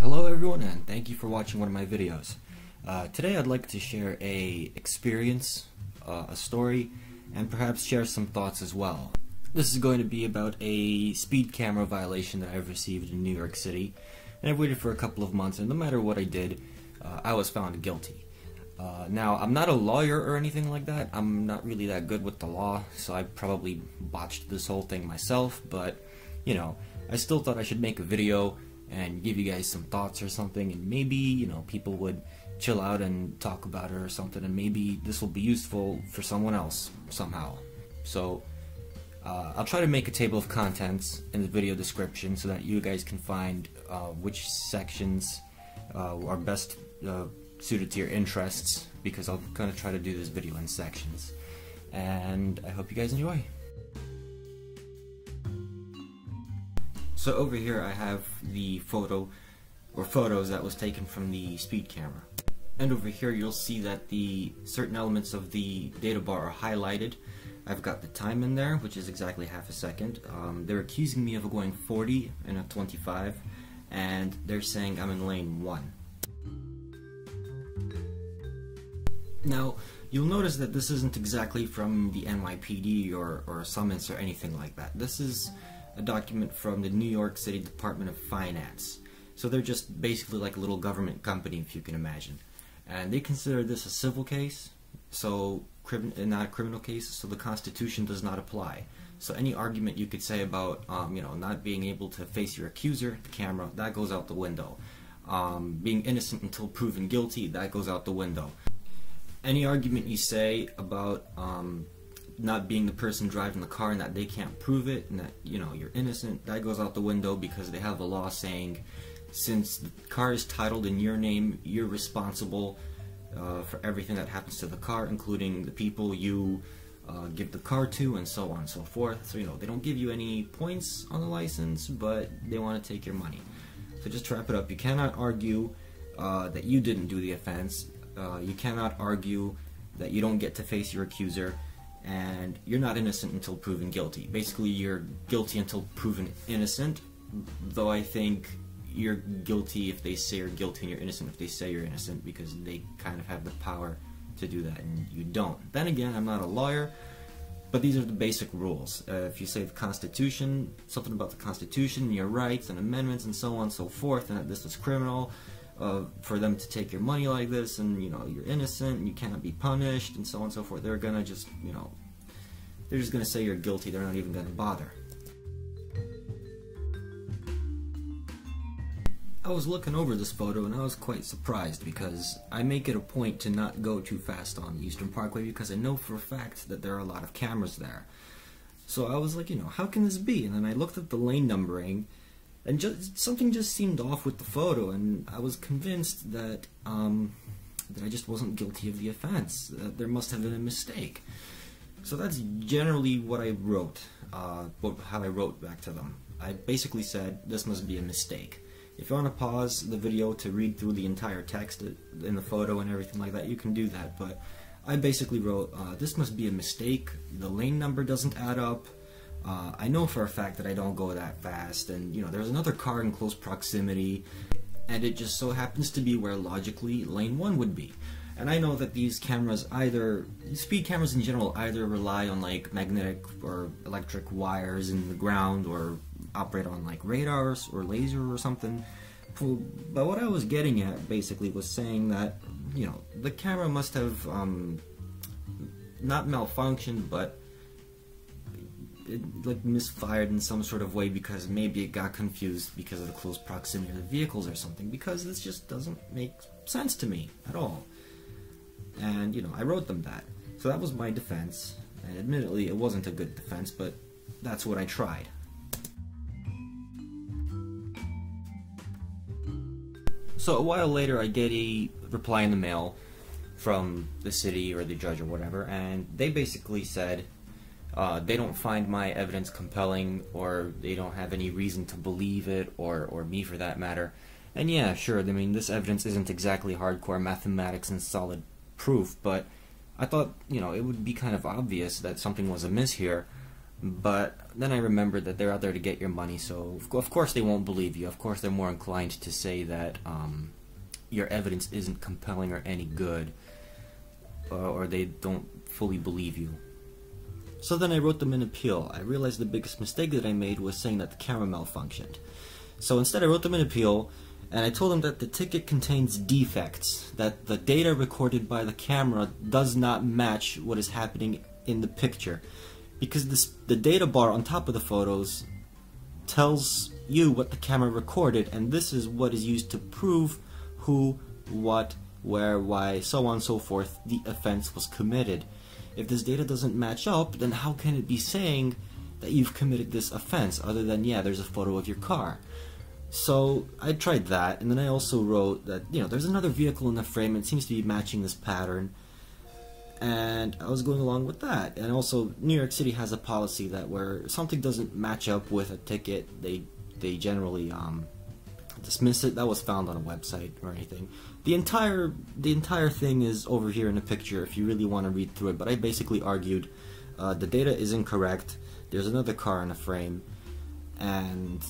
Hello everyone and thank you for watching one of my videos. Uh, today I'd like to share a experience, uh, a story, and perhaps share some thoughts as well. This is going to be about a speed camera violation that I've received in New York City and I've waited for a couple of months and no matter what I did, uh, I was found guilty. Uh, now, I'm not a lawyer or anything like that. I'm not really that good with the law, so I probably botched this whole thing myself, but, you know, I still thought I should make a video and give you guys some thoughts or something and maybe you know people would chill out and talk about it or something and maybe this will be useful for someone else somehow. So uh, I'll try to make a table of contents in the video description so that you guys can find uh, which sections uh, are best uh, suited to your interests because I'm gonna try to do this video in sections. And I hope you guys enjoy So over here I have the photo or photos that was taken from the speed camera. And over here you'll see that the certain elements of the data bar are highlighted. I've got the time in there, which is exactly half a second. Um, they're accusing me of going 40 and a 25, and they're saying I'm in lane 1. Now, you'll notice that this isn't exactly from the NYPD or, or summons or anything like that. This is a document from the New York City Department of Finance. So they're just basically like a little government company, if you can imagine. And they consider this a civil case, so not a criminal case, so the Constitution does not apply. So any argument you could say about, um, you know, not being able to face your accuser, the camera, that goes out the window. Um, being innocent until proven guilty, that goes out the window. Any argument you say about um, not being the person driving the car and that they can't prove it and that you know you're innocent that goes out the window because they have a law saying since the car is titled in your name you're responsible uh, for everything that happens to the car including the people you uh, give the car to and so on and so forth. So you know they don't give you any points on the license but they want to take your money. So just to wrap it up you cannot argue uh, that you didn't do the offense. Uh, you cannot argue that you don't get to face your accuser and you're not innocent until proven guilty. Basically, you're guilty until proven innocent, though I think you're guilty if they say you're guilty and you're innocent if they say you're innocent because they kind of have the power to do that and you don't. Then again, I'm not a lawyer, but these are the basic rules. Uh, if you say the Constitution, something about the Constitution, your rights and amendments and so on and so forth, and that this is criminal, uh, for them to take your money like this and you know you're innocent and you cannot be punished and so on and so forth they're gonna just you know they're just gonna say you're guilty they're not even gonna bother I was looking over this photo and I was quite surprised because I make it a point to not go too fast on Eastern Parkway because I know for a fact that there are a lot of cameras there. So I was like, you know, how can this be? And then I looked at the lane numbering and just something just seemed off with the photo, and I was convinced that um, that I just wasn't guilty of the offense. That there must have been a mistake. So that's generally what I wrote, uh, how I wrote back to them. I basically said this must be a mistake. If you want to pause the video to read through the entire text in the photo and everything like that, you can do that. But I basically wrote, uh, this must be a mistake. The lane number doesn't add up. Uh, I know for a fact that I don't go that fast, and you know, there's another car in close proximity, and it just so happens to be where logically lane one would be. And I know that these cameras either, speed cameras in general, either rely on like magnetic or electric wires in the ground or operate on like radars or laser or something. But what I was getting at basically was saying that, you know, the camera must have um, not malfunctioned, but it like misfired in some sort of way because maybe it got confused because of the close proximity of the vehicles or something because this just doesn't make sense to me at all. And you know, I wrote them that. So that was my defense. And admittedly, it wasn't a good defense, but that's what I tried. So a while later, I get a reply in the mail from the city or the judge or whatever, and they basically said, uh, they don't find my evidence compelling or they don't have any reason to believe it or, or me for that matter. And yeah, sure, I mean, this evidence isn't exactly hardcore mathematics and solid proof, but I thought, you know, it would be kind of obvious that something was amiss here But then I remembered that they're out there to get your money, so of course they won't believe you. Of course they're more inclined to say that um, your evidence isn't compelling or any good, uh, or they don't fully believe you. So then I wrote them an appeal. I realized the biggest mistake that I made was saying that the camera malfunctioned. So instead I wrote them an appeal, and I told them that the ticket contains defects, that the data recorded by the camera does not match what is happening in the picture. Because this, the data bar on top of the photos tells you what the camera recorded, and this is what is used to prove who, what, where, why, so on and so forth, the offense was committed. If this data doesn't match up, then how can it be saying that you've committed this offense other than, yeah, there's a photo of your car? So I tried that, and then I also wrote that, you know, there's another vehicle in the frame, and it seems to be matching this pattern. And I was going along with that. And also, New York City has a policy that where something doesn't match up with a ticket, they they generally um, dismiss it. That was found on a website or anything. The entire the entire thing is over here in the picture if you really want to read through it. But I basically argued uh, the data is incorrect. There's another car in the frame, and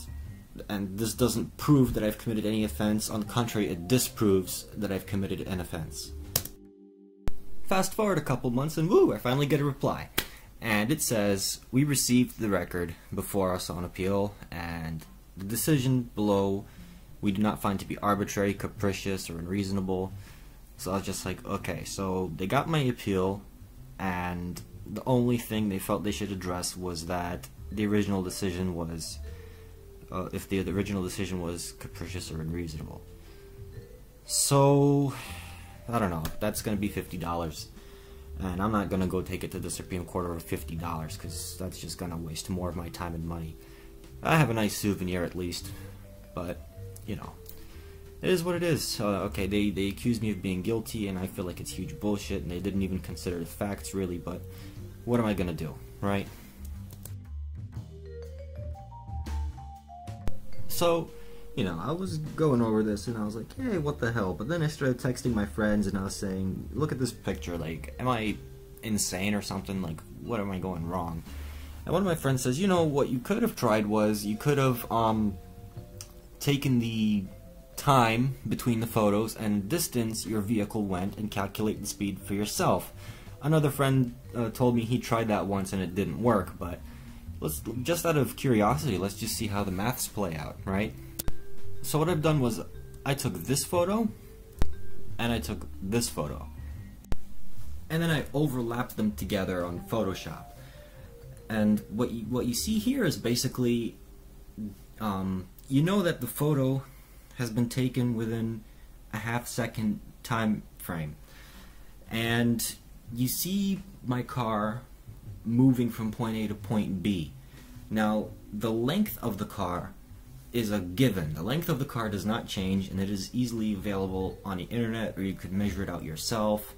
and this doesn't prove that I've committed any offense. On the contrary, it disproves that I've committed an offense. Fast forward a couple months, and woo, I finally get a reply. And it says, We received the record before us on appeal, and the decision below we do not find to be arbitrary, capricious, or unreasonable. So I was just like, okay, so they got my appeal, and the only thing they felt they should address was that the original decision was uh, if the, the original decision was capricious or unreasonable. So, I don't know. That's going to be $50. And I'm not going to go take it to the Supreme Court over $50 because that's just going to waste more of my time and money. I have a nice souvenir at least, but, you know, it is what it is. Uh, okay, they, they accused me of being guilty, and I feel like it's huge bullshit, and they didn't even consider the facts, really, but what am I to do, right? So, you know, I was going over this and I was like, hey, what the hell? But then I started texting my friends and I was saying, look at this picture. Like, am I insane or something? Like, what am I going wrong? And one of my friends says, you know, what you could have tried was you could have um, taken the time between the photos and distance your vehicle went and calculate the speed for yourself. Another friend uh, told me he tried that once and it didn't work, but let's just out of curiosity, let's just see how the maths play out, right? So what I've done was I took this photo and I took this photo. And then I overlapped them together on Photoshop. And what you, what you see here is basically, um, you know that the photo has been taken within a half second time frame. And you see my car moving from point A to point B. Now, the length of the car is a given. The length of the car does not change, and it is easily available on the internet, or you could measure it out yourself.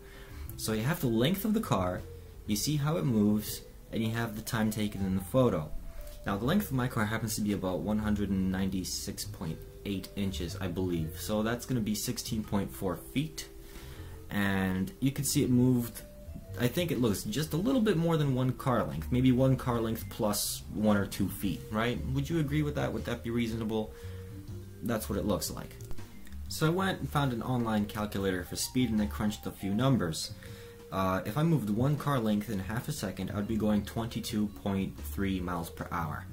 So you have the length of the car, you see how it moves, and you have the time taken in the photo. Now, the length of my car happens to be about 196.8 inches, I believe. So that's going to be 16.4 feet. And you can see it moved I think it looks just a little bit more than one car length, maybe one car length plus one or two feet, right? Would you agree with that? Would that be reasonable? That's what it looks like. So I went and found an online calculator for speed and I crunched a few numbers. Uh, if I moved one car length in half a second, I would be going 22.3 miles per hour.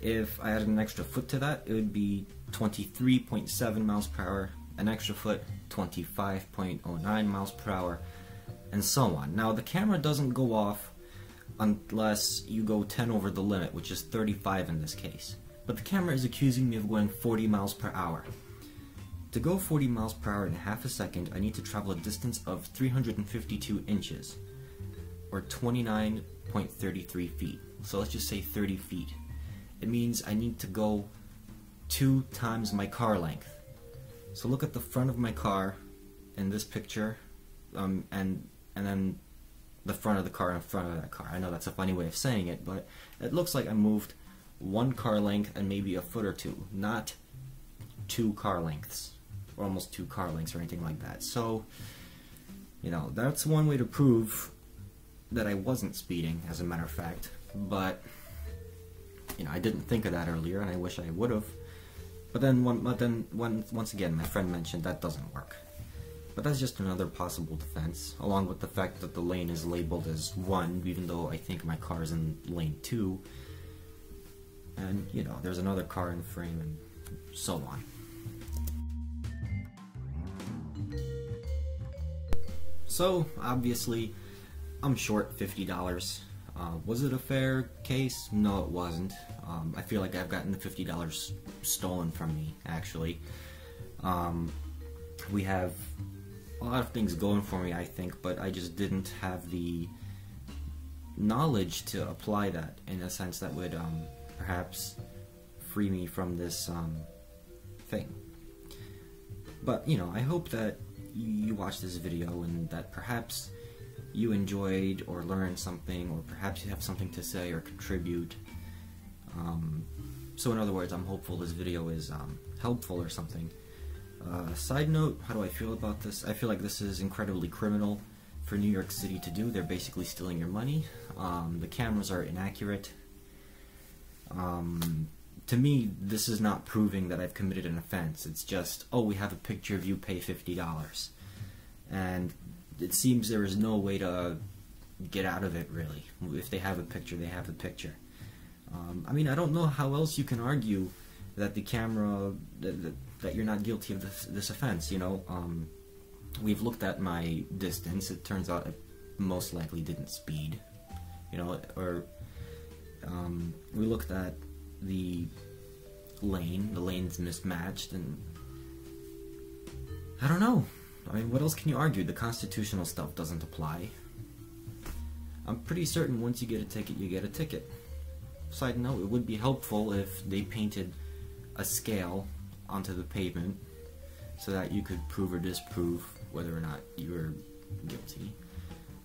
If I added an extra foot to that, it would be 23.7 miles per hour, an extra foot, 25.09 miles per hour, and so on. Now the camera doesn't go off unless you go 10 over the limit, which is 35 in this case. But the camera is accusing me of going 40 miles per hour. To go 40 miles per hour in half a second, I need to travel a distance of 352 inches, or 29.33 feet. So let's just say 30 feet. It means I need to go two times my car length. So look at the front of my car in this picture, um, and and then the front of the car in front of that car. I know that's a funny way of saying it, but it looks like I moved one car length and maybe a foot or two, not two car lengths, or almost two car lengths or anything like that. So, you know, that's one way to prove that I wasn't speeding, as a matter of fact. But, you know, I didn't think of that earlier, and I wish I would have. But then, one, but then, one, once again, my friend mentioned that doesn't work. But that's just another possible defense, along with the fact that the lane is labeled as 1, even though I think my car is in lane 2. And, you know, there's another car in frame, and so on. So, obviously, I'm short $50. Uh, was it a fair case? No, it wasn't. Um, I feel like I've gotten the $50 stolen from me, actually. Um, we have a lot of things going for me, I think, but I just didn't have the knowledge to apply that in a sense that would um, perhaps free me from this um, thing. But, you know, I hope that you watched this video and that perhaps you enjoyed or learned something, or perhaps you have something to say or contribute. Um, so, in other words, I'm hopeful this video is um, helpful or something. Uh, side note, how do I feel about this? I feel like this is incredibly criminal for New York City to do. They're basically stealing your money. Um, the cameras are inaccurate. Um, to me, this is not proving that I've committed an offense. It's just, oh, we have a picture of you, pay $50. And it seems there is no way to get out of it, really. If they have a picture, they have a picture. Um, I mean, I don't know how else you can argue that the camera, that, that, that you're not guilty of this, this offense, you know. Um, we've looked at my distance. It turns out it most likely didn't speed, you know, or um, we looked at the lane. The lane's mismatched, and I don't know. I mean, what else can you argue? The constitutional stuff doesn't apply. I'm pretty certain once you get a ticket, you get a ticket. Side note, it would be helpful if they painted a scale onto the pavement so that you could prove or disprove whether or not you were guilty.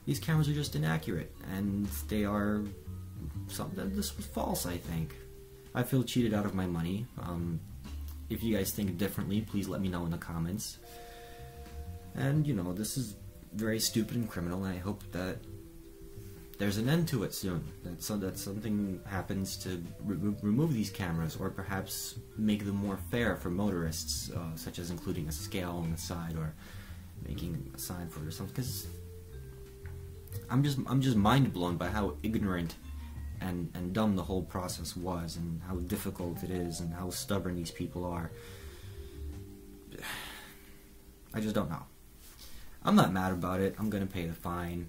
These cameras are just inaccurate, and they are something. This was false, I think. I feel cheated out of my money. Um, if you guys think differently, please let me know in the comments. And, you know, this is very stupid and criminal, and I hope that there's an end to it soon. That, so that something happens to re remove these cameras, or perhaps make them more fair for motorists, uh, such as including a scale on the side, or making a sign for it or something. Because I'm just I'm just mind blown by how ignorant and and dumb the whole process was, and how difficult it is, and how stubborn these people are. I just don't know. I'm not mad about it. I'm gonna pay the fine.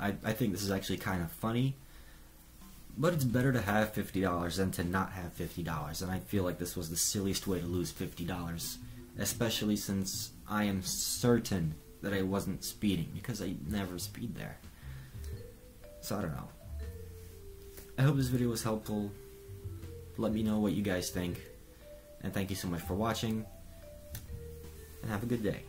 I, I think this is actually kind of funny. But it's better to have $50 than to not have $50. And I feel like this was the silliest way to lose $50. Especially since I am certain that I wasn't speeding. Because I never speed there. So I don't know. I hope this video was helpful. Let me know what you guys think. And thank you so much for watching. And have a good day.